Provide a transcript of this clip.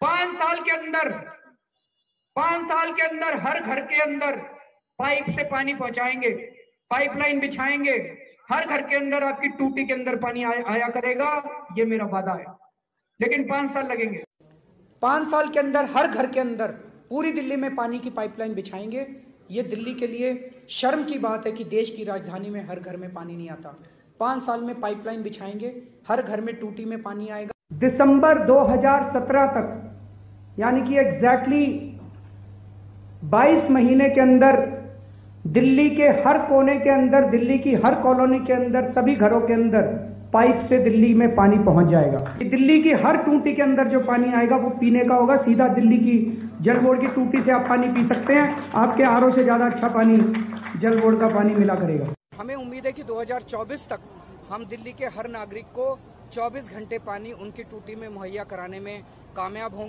पाँच साल के अंदर पाँच साल के अंदर हर घर के अंदर पाइप से पानी पहुंचाएँगे पाइपलाइन बिछाएँगे हर घर के अंदर आपकी टूटी के अंदर पानी आया, आया करेगा ये मेरा वादा है। लेकिन पाँच साल लगेंगे। पाँच साल के अंदर हर घर के अंदर पूरी दिल्ली में पानी की पाइपलाइन बिछाएँगे। ये दिल्ली के लिए शर्म की बात है कि देश की राजधानी में हर घर में पानी नहीं आता। पाँच साल में पाइपलाइन बिछाएँगे हर घर में टूटी में पानी आएगा। दिसंबर 2017 तक यानी कि एग्जैक्टली 22 महीने के अंदर दिल्ली के हर कोने के अंदर, दिल्ली की हर कॉलोनी के अंदर, सभी घरों के अंदर पाइप से दिल्ली में पानी पहुँच जाएगा। दिल्ली की हर टूटी के अंदर जो पानी आएगा वो पीने का होगा। सीधा दिल्ली की जल बोर्ड की टूटी से आप पानी पी सकते हैं। आपके आर से ज़्यादा अच्छा पानी जल बोर्ड का पानी मिला करेगा। हमें उम्मीद है कि 2024 तक हम दिल्ली के हर नागरिक को 24 घंटे पानी उनकी टूटी में मुहैया कराने में कामयाब होंगे।